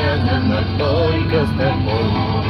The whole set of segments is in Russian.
связано только с тобой.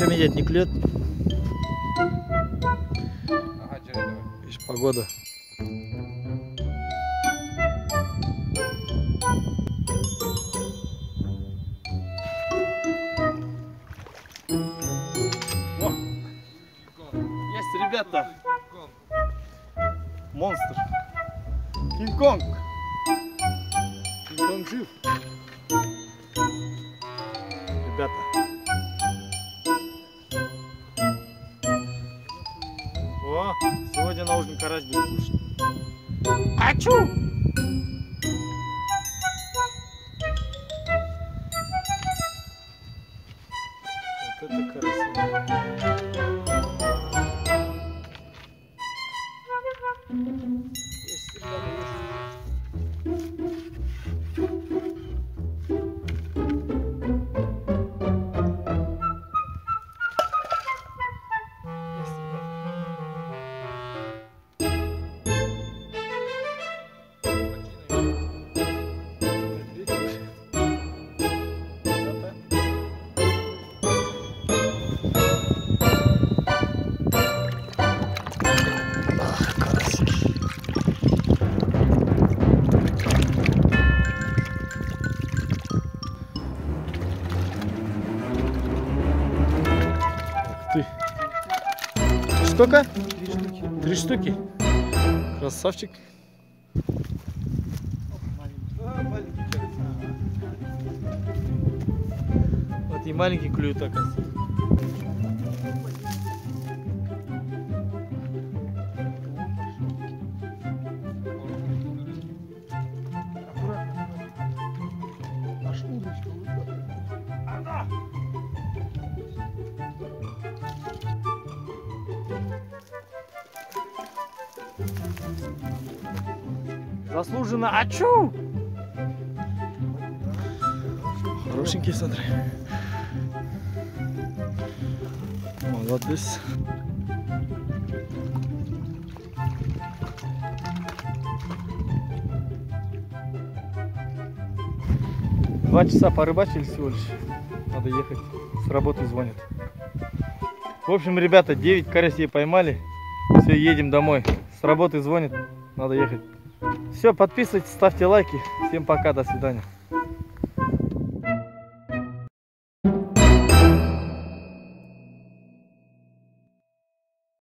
Что медведь не клюет? Ага. Видишь, погода. О! Есть, ребята! Монстр! Кинг-Конг! Кинг-Конг жив! Ребята! Сегодня наужин карась будет кушать. Ачу! Вот это красиво. Сколько? Три штуки. Три штуки. Красавчик. Вот и маленький клюет, оказывается. Заслуженно ачу! Хорошенький, смотри. Молодец. Два часа порыбачили всего лишь. Надо ехать. С работы звонят. В общем, ребята, 9 карасей поймали. Все, едем домой. С работы звонят. Надо ехать. Все, подписывайтесь, ставьте лайки. Всем пока, до свидания.